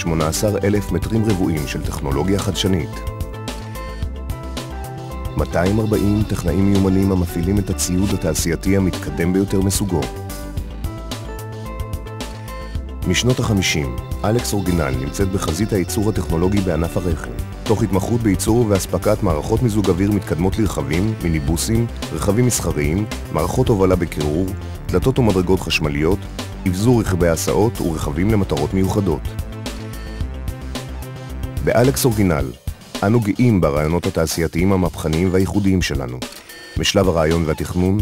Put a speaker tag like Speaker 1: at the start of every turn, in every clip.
Speaker 1: 18,000 מטרים רבועים של טכנולוגיה חדשנית. 240 טכנאים מיומנים המפעילים את הציוד התעשייתי המתקדם ביותר מסוגו. משנות ה-50, אלכס אורגינל נמצאת בחזית הייצור הטכנולוגי בענף הרכב, תוך התמחות בייצור ואספקת מערכות מיזוג אוויר מתקדמות לרכבים, מיניבוסים, רכבים מסחריים, מערכות הובלה בקירור, דלתות ומדרגות חשמליות, אבזור רכבי הסעות ורכבים למטרות מיוחדות. באלכס אורגינל, אנו גאים ברעיונות התעשייתיים המהפכניים והייחודיים שלנו, משלב הרעיון והתכנון,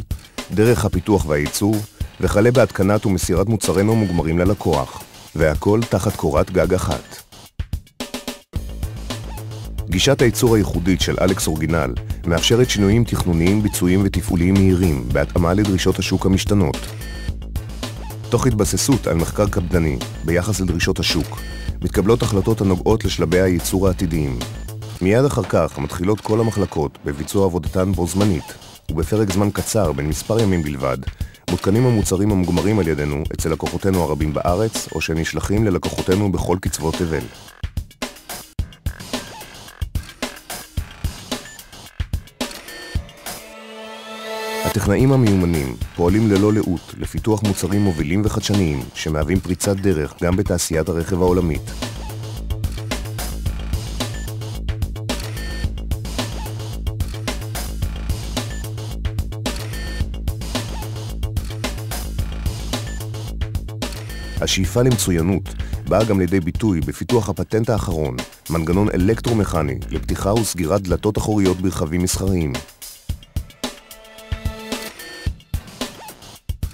Speaker 1: דרך הפיתוח והייצור, וכלה בהתקנת ומסירת מוצרינו המוגמרים ללקוח, והכל תחת קורת גג אחת. גישת הייצור הייחודית של אלכס אורגינל מאפשרת שינויים תכנוניים, ביצועיים ותפעוליים מהירים בהתאמה לדרישות השוק המשתנות. תוך התבססות על מחקר קפדני ביחס לדרישות השוק, מתקבלות החלטות הנוגעות לשלבי הייצור העתידיים. מיד אחר כך מתחילות כל המחלקות בביצוע עבודתן בו זמנית, ובפרק זמן קצר, בין מספר ימים בלבד, מותקנים המוצרים המוגמרים על ידינו אצל לקוחותינו הרבים בארץ, או שנשלחים ללקוחותינו בכל קצוות תבל. הטכנאים המיומנים פועלים ללא לאות לפיתוח מוצרים מובילים וחדשניים שמהווים פריצת דרך גם בתעשיית הרכב העולמית. השאיפה למצוינות באה גם לידי ביטוי בפיתוח הפטנט האחרון, מנגנון אלקטרומכני לפתיחה וסגירת דלתות אחוריות ברכבים מסחריים.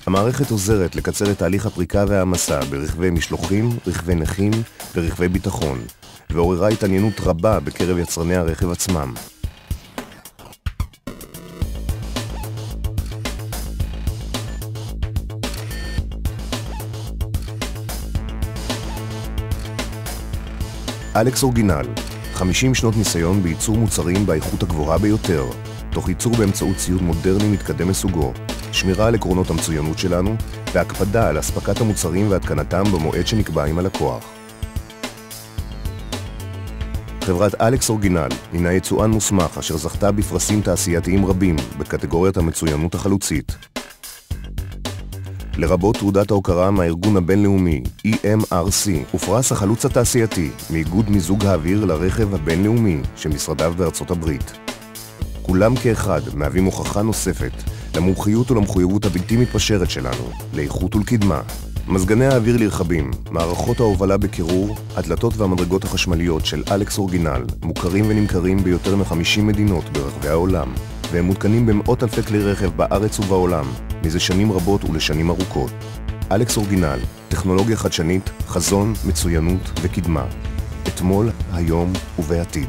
Speaker 1: המערכת עוזרת לקצר את תהליך הפריקה וההעמסה ברכבי משלוחים, רכבי נכים ורכבי ביטחון, ועוררה התעניינות רבה בקרב יצרני הרכב עצמם. אלכס אורגינל, 50 שנות ניסיון בייצור מוצרים באיכות הגבוהה ביותר, תוך ייצור באמצעות ציוד מודרני מתקדם מסוגו, שמירה על עקרונות המצוינות שלנו, והקפדה על אספקת המוצרים והתקנתם במועד שנקבע עם הלקוח. חברת אלכס אורגינל הינה יצואן מוסמך אשר זכתה בפרסים תעשייתיים רבים בקטגוריית המצוינות החלוצית. לרבות תעודת ההוקרה מהארגון הבינלאומי EMRC ופרס החלוץ התעשייתי מאיגוד מיזוג האוויר לרכב הבינלאומי שמשרדיו בארצות הברית. כולם כאחד מהווים הוכחה נוספת למומחיות ולמחויבות הבלתי מתפשרת שלנו, לאיכות ולקדמה. מזגני האוויר לרכבים, מערכות ההובלה בקירור, הדלתות והמדרגות החשמליות של אלכס אורגינל מוכרים ונמכרים ביותר מ-50 מדינות ברחבי העולם, והם מותקנים במאות אלפי כלי רכב בארץ ובעולם, מזה שנים רבות ולשנים ארוכות. אלכס אורגינל, טכנולוגיה חדשנית, חזון, מצוינות וקדמה. אתמול, היום ובעתיד.